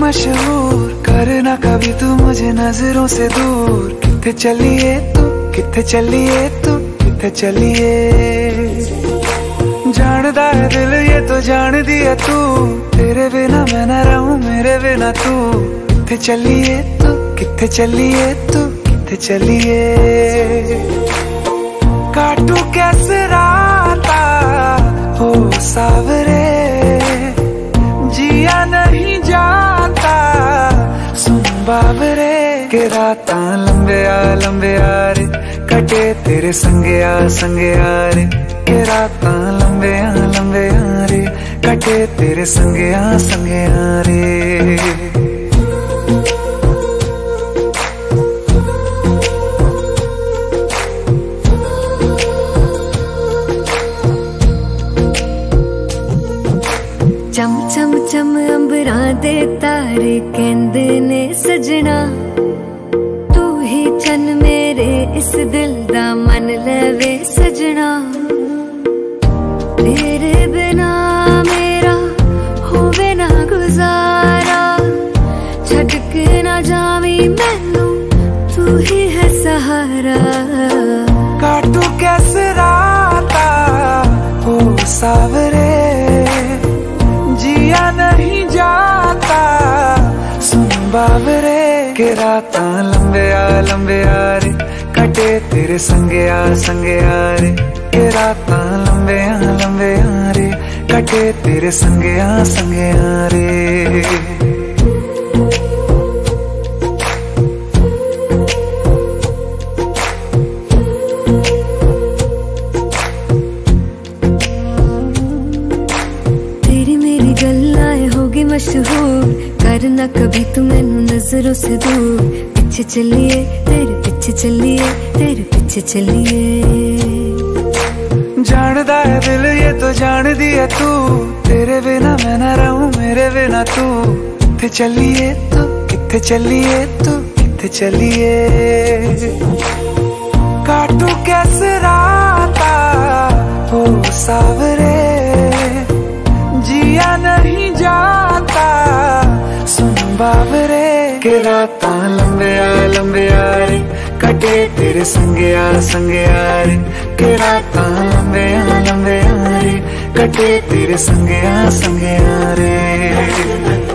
मशहूर करना कभी तू मुझे नज़रों से दूर। कितने चलिए तू? किथे चलिए तू? किथे चलिए? जानदा है दिल ये तो जान दिया तू। तेरे बिना मैं ना रहूँ, मेरे बिना तू। किथे चलिए तू? किथे चलिए तू? किथे चलिए? काटू कैसे राता के रात लंबे आ लंबे आ रे कटे तेरे संगे आ संगे आ रे के रात लंबे आ लंबे आ रे कटे तेरे संगे आ संगे आ रे ਚਮ ਚਮ ਚਮ ਅੰਬਰਾਂ ਦੇ ਤਾਰੇ ਕਹਿੰਦੇ ਨੇ ਸਜਣਾ नज़ारा छटक ना जावी मैनू, तू ही है सहारा। काटू कैसे राता ओ सावरे। जिया नहीं जाता, सुन बावरे। के राता लंबे आ लंबे आ रे, कटे तेरे संगे आ संगे आ रे। के राता लंबे आ कटे तेरे संगे आ संगे आ रे। तेरी मेरी गल्लाएँ होगी मशहूर करना कभी तू मैनू नज़रों से दूर। पीछे चलिए तेरे पीछे चलिए तेरे पीछे चलिए। जानदा है दिल तो जान दिया तू, तेरे बिना मैं ना रहूँ, मेरे बिना तू। कितने चलिए तू कितने चलिए तू कितने चलिए? काटू कैसे राता हो सावरे? जिया नहीं जाता, सुन बाबरे के रात लंबे आ लंबे आ रे, कटे तेरे संगे आ संगे आ रे। के रात लंबे आ लंबे आ कटे तेरे संगया संगया रे।